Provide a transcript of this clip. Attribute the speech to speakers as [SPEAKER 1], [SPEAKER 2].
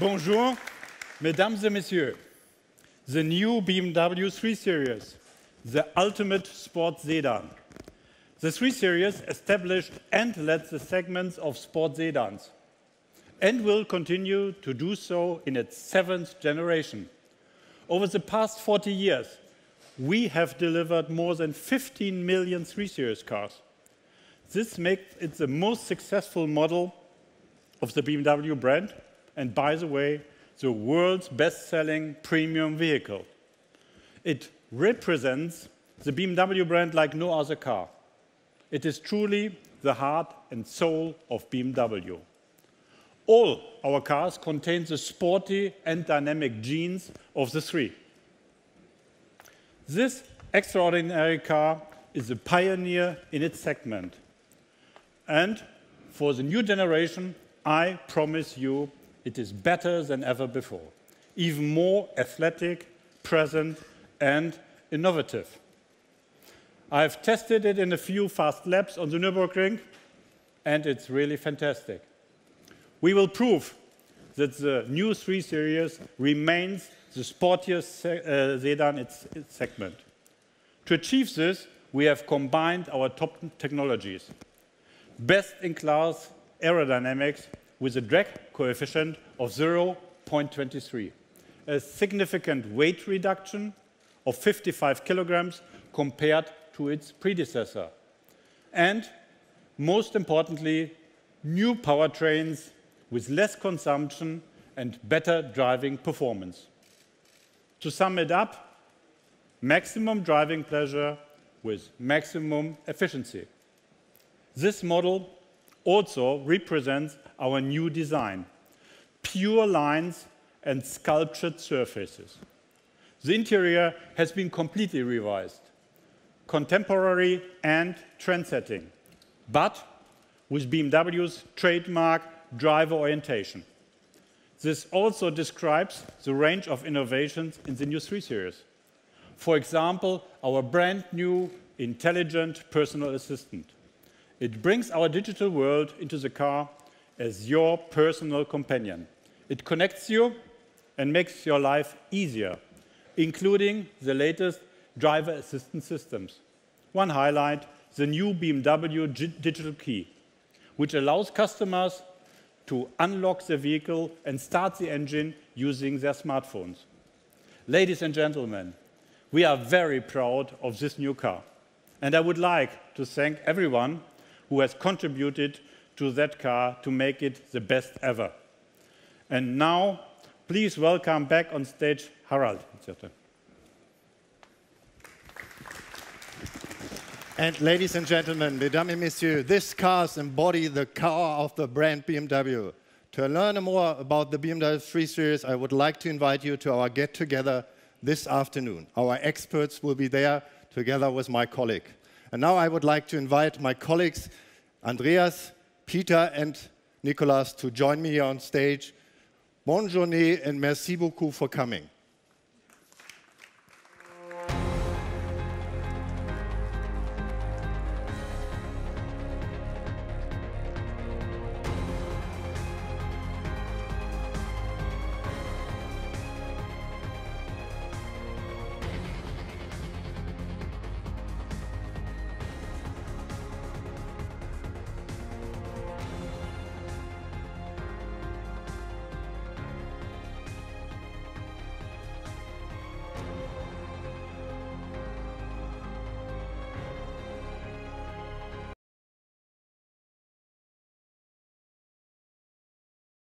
[SPEAKER 1] Bonjour, mesdames et messieurs. The new BMW 3 Series, the ultimate sports sedan. The 3 Series established and led the segments of sports sedans and will continue to do so in its seventh generation. Over the past 40 years, we have delivered more than 15 million 3 Series cars. This makes it the most successful model of the BMW brand, and by the way, the world's best-selling premium vehicle. It represents the BMW brand like no other car. It is truly the heart and soul of BMW. All our cars contain the sporty and dynamic genes of the three. This extraordinary car is a pioneer in its segment. And for the new generation, I promise you it is better than ever before, even more athletic, present, and innovative. I've tested it in a few fast laps on the Nürburgring, and it's really fantastic. We will prove that the new 3 Series remains the sportiest uh, sedan its, its segment. To achieve this, we have combined our top technologies. Best-in-class aerodynamics with a drag coefficient of 0.23, a significant weight reduction of 55 kilograms compared to its predecessor. And most importantly, new powertrains with less consumption and better driving performance. To sum it up, maximum driving pleasure with maximum efficiency. This model also represents our new design, pure lines and sculptured surfaces. The interior has been completely revised contemporary and trendsetting, but with BMW's trademark driver orientation. This also describes the range of innovations in the new 3 Series. For example, our brand new intelligent personal assistant. It brings our digital world into the car as your personal companion. It connects you and makes your life easier, including the latest driver assistance systems. One highlight, the new BMW Digital Key, which allows customers to unlock the vehicle and start the engine using their smartphones. Ladies and gentlemen, we are very proud of this new car. And I would like to thank everyone who has contributed to that car to make it the best ever. And now, please welcome back on stage Harald.
[SPEAKER 2] And ladies and gentlemen, mesdames et messieurs, this cars embody the car of the brand BMW. To learn more about the BMW 3 Series, I would like to invite you to our get-together this afternoon. Our experts will be there together with my colleague. And now I would like to invite my colleagues, Andreas, Peter, and Nicolas, to join me here on stage. Bonne journée and merci beaucoup for coming.